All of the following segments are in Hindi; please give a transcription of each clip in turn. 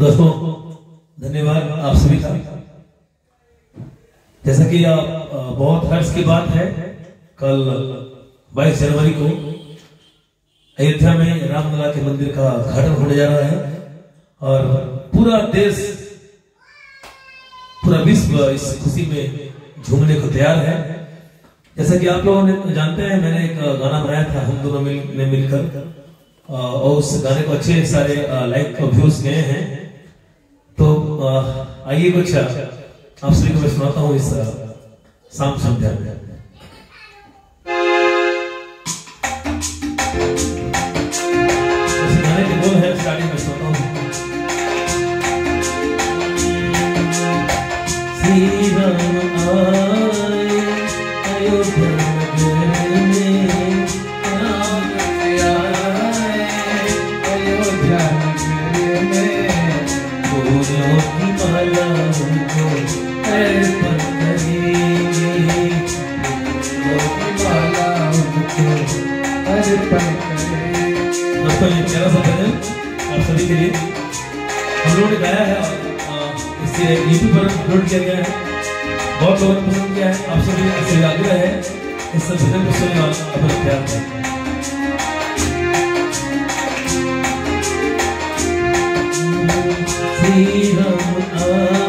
दोस्तों, धन्यवाद आप सभी का। जैसा कि आप बहुत हर्ष की बात है, कल 22 जनवरी को अयोध्या में रामलला के मंदिर का उद्घाटन होने जा रहा है और पूरा देश, पूरा विश्व इस खुशी में झूमने को तैयार है। जैसा कि आप लोगों ने जानते हैं, मैंने एक गाना बनाया था, हम दोनों मिल, ने मिलकर। और उस गाने को अच्छे सारे लाइक व्यूज़ गए हैं। तो आइए कुछ आप सभी को मैं सुनाता हूँ इस शाम संध्या में। बहुत बहुत पसंद किया है आप सभी ऐसे आग्रह है इस सब भजन को सुनना अपने प्यार करें श्री राम आए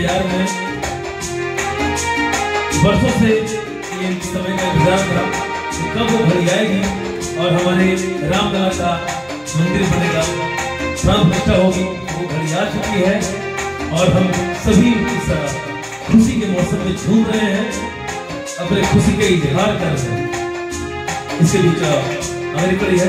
के इंतज़ार में वर्षों से ये समय का इंतज़ार था कब वो घड़ी आएगी और हमारे रामलला का मंदिर बनेगा। प्राण प्रतिष्ठा होगी वो घड़ी आ चुकी है और हम सभी इस खुशी के मौसम में झूम रहे हैं अपने खुशी का इजहार कर रहे हैं। इसके बीच अ, हमारी कड़ी है।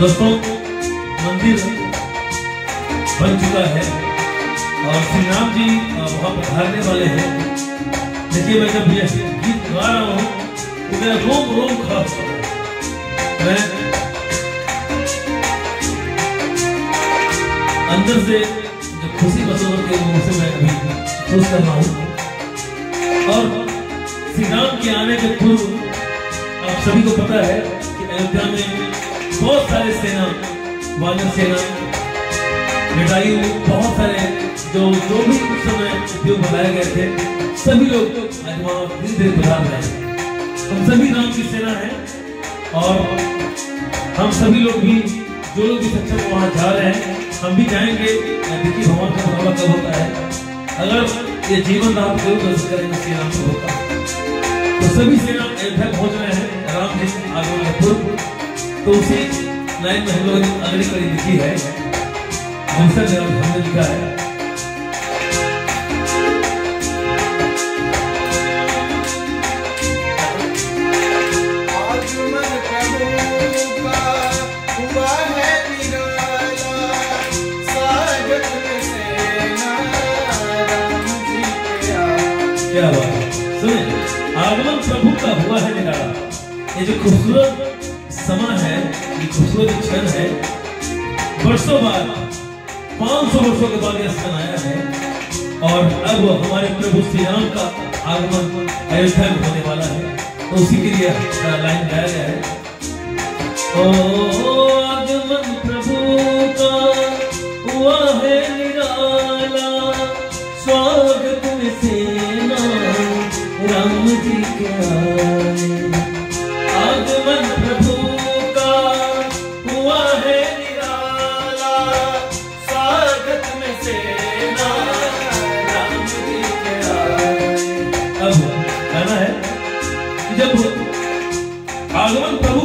दोस्तों, मंदिर बन चुका है और श्री राम जी वहाँ पधारने वाले हैं। देखिए मैं जब यह गीत गा रहा हूँ तो मेरा रोम रोम खड़ा होता है। मैं अंदर से जो खुशी महसूस होती है वो उसे मैं अभी महसूस कर रहा हूँ। और श्री राम के आने के पूर्व आप सभी को पता है कि अयोध्या में बहुत सारे सेना, वायु सेना जटायु बहुत सारे जो जो भी उस समय उद्योग बनाए गए थे, सभी लोग आज वहाँ धीरे धीरे पधार रहे हैं। हम सभी राम की सेना है और हम सभी लोग भी, जो लोग भी सक्षम वहाँ जा रहे हैं, हम भी जाएँगे। देखिए भगवान का बुलावा कब होता है। अगर ये जीवन राम ज़रूर दर्शन करेंगे श्री राम को होता तो सभी सेना अयोध्या पहुँच रहे हैं। राम जी के पूर्व। तो उसी लाइन में हम लोग अगली कड़ी लिखी है। दूसरा जगह हमने लिखा है। क्या हुआ सुने आगमन प्रभु का हुआ है निराला। ये जो खूबसूरत ये खूबसूरत क्षण है। वर्षों बाद 500 वर्षों के बाद यह क्षण आया है। और अब हमारे प्रभु श्री राम का आगमन अयोध्या में होने वाला है। तो उसी के लिए लाइन गाया गया है। ओ आगमन प्रभु का हुआ है निराला। स्वागत में सेना, राम जी के आए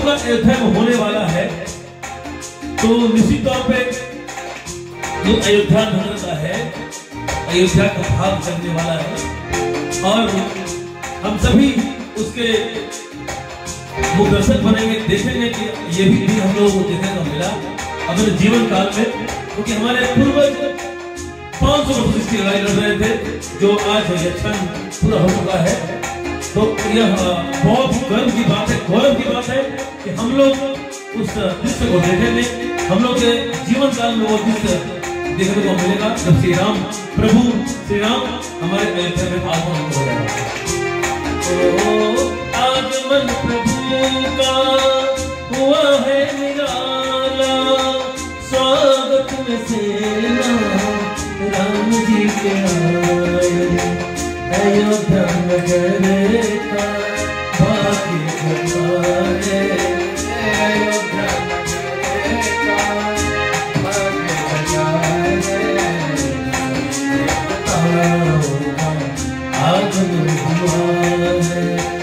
का अयोध्या होने वाला है। तो निश्चित तौर पे जो अयोध्या का है, अयोध्या का भाग चलने वाला है। और हम सभी उसके मुदर्शक बनेंगे, देखेंगे कि ये भी दिन हम लोगों को देखने को मिला। अपने जीवन काल में, क्योंकि तो हमारे पूर्वज 500 वर्ष की लड़ाई लड़ रहे थे, जो आज यह क्षण पूरा हो चुका है। तो यह बहुत गर्व की बात है, गौरव की बात है कि हम लोग उस दृश्य को देखेंगे। हम लोग के जीवन काल में वो दृश्य देखने को मिलेगा, जब श्री राम प्रभु, श्री राम हमारे अयोध्या में आगमन हो जाएगा। आगमन प्रभु का, हुआ है निराला। स्वागत में सेना, राम जी के आए। अयोध्या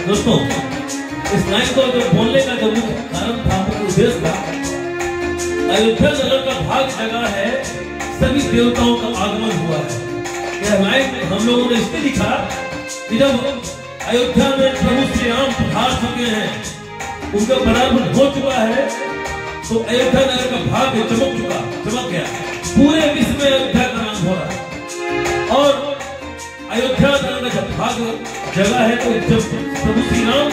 दोस्तों, इस लाइन को जो बोलने का जो मुख्य कारण था, मुख्य उद्देश्य सभी देवताओं का आगमन हुआ है। यह लाइन हम लोगों ने इसलिए लिखा कि जब अयोध्या में प्रभु श्री राम पधार चुके हैं। उनका पदार्पण हो चुका है तो अयोध्या नगर का भाग्य चमक चुका, चमक गया। पूरे विश्व में अयोध्या का नाम हो रहा है। और अयोध्या नगर का जब भाग जगह है तो जब प्रभु श्री राम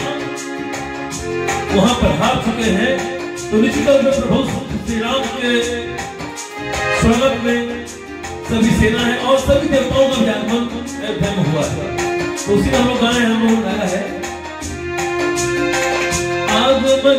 वहाँ पर हार चुके हैं तो निश्चित तौर पर प्रभु श्री राम के स्वागत में सभी सेना है और सभी देवताओं का भी आगमन अयोध्या में हुआ है। उसी हम लोग है हम लोग गाया है। आगमन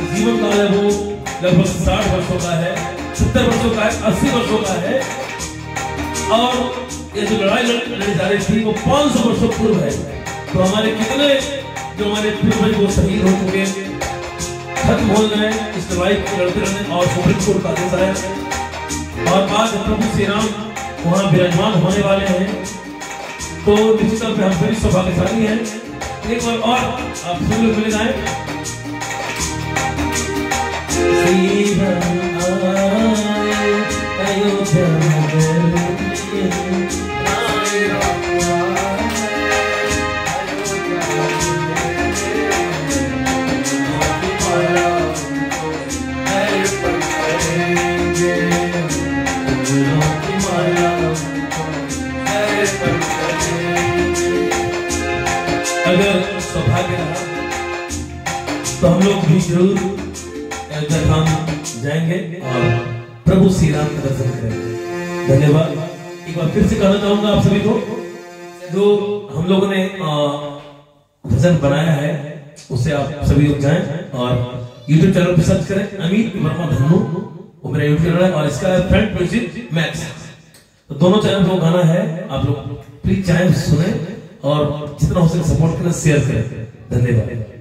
जीवन काल है वो, लगभग साठ वर्षों का है, सत्तर वर्षों का है, अस्सी वर्षों का है। और ये जो लड़ाई लड़- लड़ी जा रही थी, वो 500 वर्षों पूर्व है। तो हमारे कितने, जो हमारे पूर्वज वो शहीद हो चुके खत्म हो गए इस लड़ाई को लड़ते लड़ते और सुप्रीम कोर्ट का आदेश आया। और आज प्रभु श्री राम वहाँ विराजमान होने वाले हैं। तो निश्चित तौर पे हम सभी सौभाग्यशाली हैं। एक बार और आप सभी लोग मिले जाए सौभाग्य रहा तो हम लोग भी ज़रूर अयोध्या धाम जाएँगे और प्रभु श्री राम के दर्शन करेंगे। धन्यवाद। एक बार फिर से कहना चाहूँगा आप सभी को, जो हम लोगों ने भजन बनाया है, उसे आप सभी लोग जाएँ और YouTube चैनल पे सर्च करें अमित वर्मा धन्नू वो मेरा YouTube चैनल है और इसका है म्यूज़िक मैक्स तो दोनों चैनल वो गाना है, आप लोग प्लीज़ जाएँ, सुने। और जितना हो सके सपोर्ट करें शेयर करें। धन्यवाद।